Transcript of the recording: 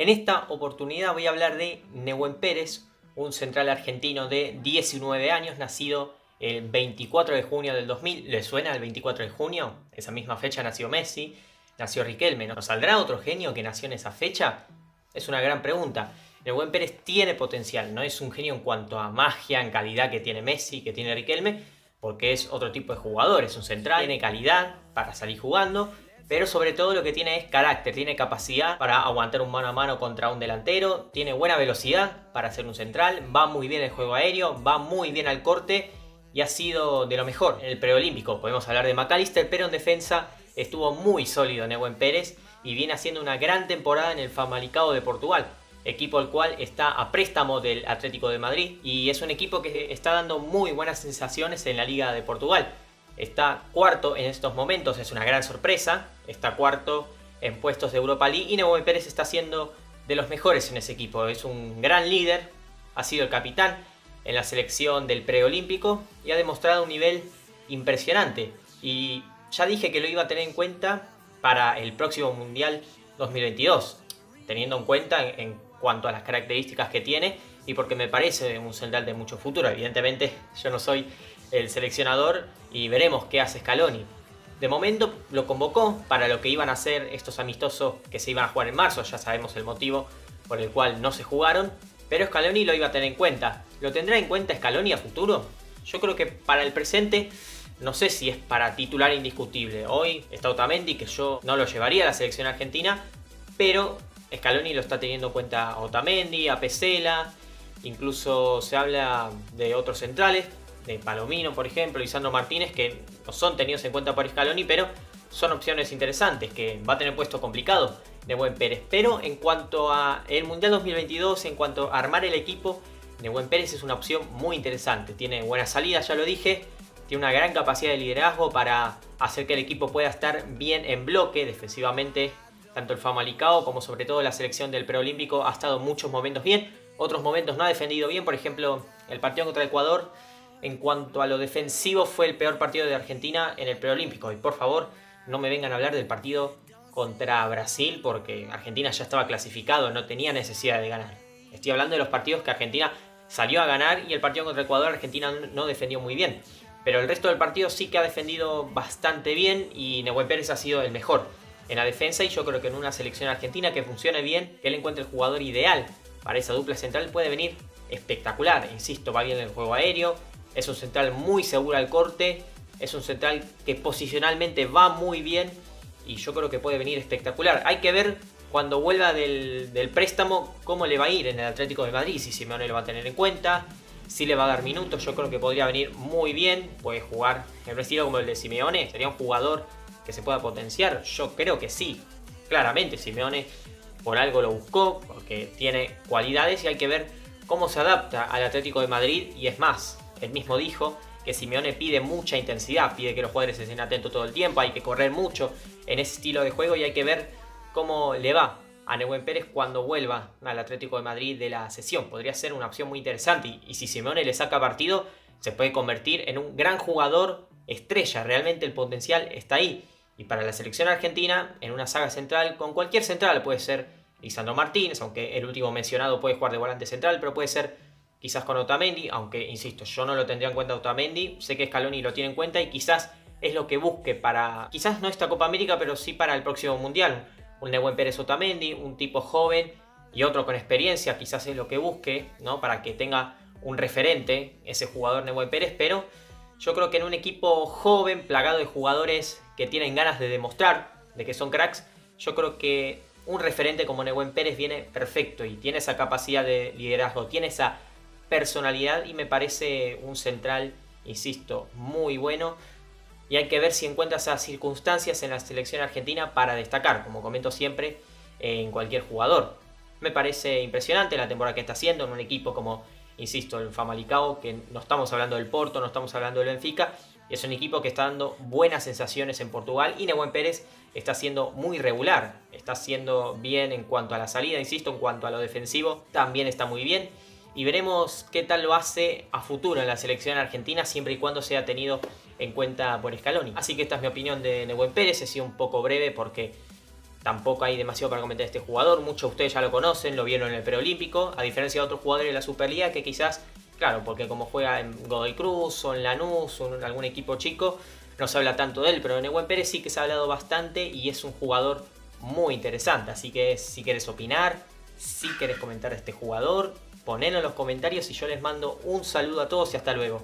En esta oportunidad voy a hablar de Nehuen Pérez, un central argentino de 19 años, nacido el 24 de junio del 2000. ¿Le suena el 24 de junio? Esa misma fecha nació Messi, nació Riquelme. ¿No saldrá otro genio que nació en esa fecha? Es una gran pregunta. Nehuen Pérez tiene potencial, no es un genio en cuanto a magia, en calidad que tiene Messi, que tiene Riquelme, porque es otro tipo de jugador, es un central, tiene calidad para salir jugando, pero sobre todo lo que tiene es carácter, tiene capacidad para aguantar un mano a mano contra un delantero, tiene buena velocidad para ser un central, va muy bien el juego aéreo, va muy bien al corte y ha sido de lo mejor en el preolímpico. Podemos hablar de McAllister, pero en defensa estuvo muy sólido Nehuen Pérez y viene haciendo una gran temporada en el Famalicao de Portugal equipo el cual está a préstamo del Atlético de Madrid y es un equipo que está dando muy buenas sensaciones en la Liga de Portugal. Está cuarto en estos momentos, es una gran sorpresa, está cuarto en puestos de Europa League y Nehuen Pérez está siendo de los mejores en ese equipo, es un gran líder, ha sido el capitán en la selección del preolímpico y ha demostrado un nivel impresionante. Y ya dije que lo iba a tener en cuenta para el próximo Mundial 2022, teniendo en cuenta en cuanto a las características que tiene y porque me parece un central de mucho futuro. Evidentemente yo no soy el seleccionador y veremos qué hace Scaloni. De momento lo convocó para lo que iban a ser estos amistosos que se iban a jugar en marzo, ya sabemos el motivo por el cual no se jugaron, pero Scaloni lo iba a tener en cuenta. ¿Lo tendrá en cuenta Scaloni a futuro? Yo creo que para el presente no sé si es para titular indiscutible. Hoy está Otamendi, que yo no lo llevaría a la selección argentina, pero Scaloni lo está teniendo en cuenta a Otamendi, a Pesela, incluso se habla de otros centrales, de Palomino por ejemplo, y Sandro Martínez, que no son tenidos en cuenta por Scaloni, pero son opciones interesantes, que va a tener puesto complicado de Buen Pérez. Pero en cuanto a el Mundial 2022, en cuanto a armar el equipo, de Buen Pérez es una opción muy interesante. Tiene buena salida, ya lo dije, tiene una gran capacidad de liderazgo para hacer que el equipo pueda estar bien en bloque defensivamente tanto el Famalicao como sobre todo la selección del preolímpico ha estado muchos momentos bien, otros momentos no ha defendido bien, por ejemplo el partido contra Ecuador en cuanto a lo defensivo fue el peor partido de Argentina en el preolímpico y por favor no me vengan a hablar del partido contra Brasil porque Argentina ya estaba clasificado, no tenía necesidad de ganar. Estoy hablando de los partidos que Argentina salió a ganar y el partido contra Ecuador Argentina no defendió muy bien. Pero el resto del partido sí que ha defendido bastante bien y Nehuen Pérez ha sido el mejor en la defensa y yo creo que en una selección argentina que funcione bien, que él encuentre el jugador ideal para esa dupla central puede venir espectacular. Insisto, va bien en el juego aéreo, es un central muy seguro al corte, es un central que posicionalmente va muy bien y yo creo que puede venir espectacular. Hay que ver cuando vuelva del, préstamo cómo le va a ir en el Atlético de Madrid, si Simeone lo va a tener en cuenta, si le va a dar minutos, yo creo que podría venir muy bien, puede jugar en un estilo como el de Simeone, sería un jugador que se pueda potenciar? Yo creo que sí. Claramente, Simeone por algo lo buscó, porque tiene cualidades y hay que ver cómo se adapta al Atlético de Madrid. Y es más, él mismo dijo que Simeone pide mucha intensidad, pide que los jugadores estén atentos todo el tiempo, hay que correr mucho en ese estilo de juego y hay que ver cómo le va a Nehuen Pérez cuando vuelva al Atlético de Madrid de la sesión. Podría ser una opción muy interesante y, y si Simeone le saca partido, se puede convertir en un gran jugador estrella. Realmente el potencial está ahí. Y para la selección argentina, en una saga central, con cualquier central, puede ser Lisandro Martínez, aunque el último mencionado puede jugar de volante central, pero puede ser quizás con Otamendi, aunque insisto, yo no lo tendría en cuenta Otamendi, sé que Scaloni lo tiene en cuenta y quizás es lo que busque para, quizás no esta Copa América, pero sí para el próximo Mundial. Un buen Pérez Otamendi, un tipo joven y otro con experiencia, quizás es lo que busque, ¿no? Para que tenga un referente ese jugador Nehuen Pérez, pero yo creo que en un equipo joven, plagado de jugadores que tienen ganas de demostrar de que son cracks, yo creo que un referente como Nehuen Pérez viene perfecto y tiene esa capacidad de liderazgo, tiene esa personalidad y me parece un central, insisto, muy bueno. Y hay que ver si encuentra esas circunstancias en la selección argentina para destacar, como comento siempre, en cualquier jugador. Me parece impresionante la temporada que está haciendo en un equipo como insisto, el Famalicao, que no estamos hablando del Porto, no estamos hablando del Benfica, es un equipo que está dando buenas sensaciones en Portugal y Nehuen Pérez está siendo muy regular, está haciendo bien en cuanto a la salida, insisto, en cuanto a lo defensivo, también está muy bien. Y veremos qué tal lo hace a futuro en la selección argentina, siempre y cuando sea tenido en cuenta por Scaloni. Así que esta es mi opinión de Nehuen Pérez, he sido un poco breve porque tampoco hay demasiado para comentar de este jugador. Muchos de ustedes ya lo conocen, lo vieron en el preolímpico, a diferencia de otros jugadores de la Superliga que quizás, claro, porque como juega en Godoy Cruz o en Lanús o en algún equipo chico, no se habla tanto de él, pero Nehuen Pérez sí que se ha hablado bastante y es un jugador muy interesante. Así que si quieres opinar, si quieres comentar de este jugador, ponelo en los comentarios y yo les mando un saludo a todos y hasta luego.